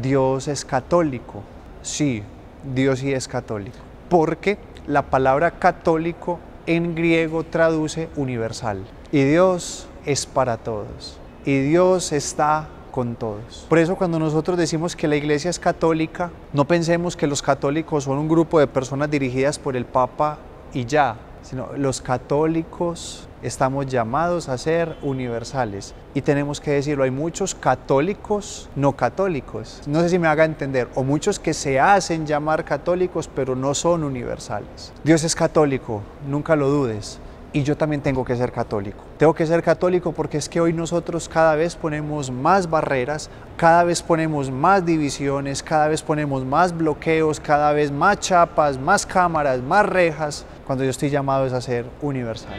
Dios es católico. Sí, Dios sí es católico. Porque la palabra católico en griego traduce universal. Y Dios es para todos. Y Dios está con todos. Por eso cuando nosotros decimos que la iglesia es católica, no pensemos que los católicos son un grupo de personas dirigidas por el Papa y ya, sino los católicos estamos llamados a ser universales. Y tenemos que decirlo, hay muchos católicos no católicos. No sé si me haga entender, o muchos que se hacen llamar católicos pero no son universales. Dios es católico, nunca lo dudes y yo también tengo que ser católico. Tengo que ser católico porque es que hoy nosotros cada vez ponemos más barreras, cada vez ponemos más divisiones, cada vez ponemos más bloqueos, cada vez más chapas, más cámaras, más rejas, cuando yo estoy llamado es a ser universal.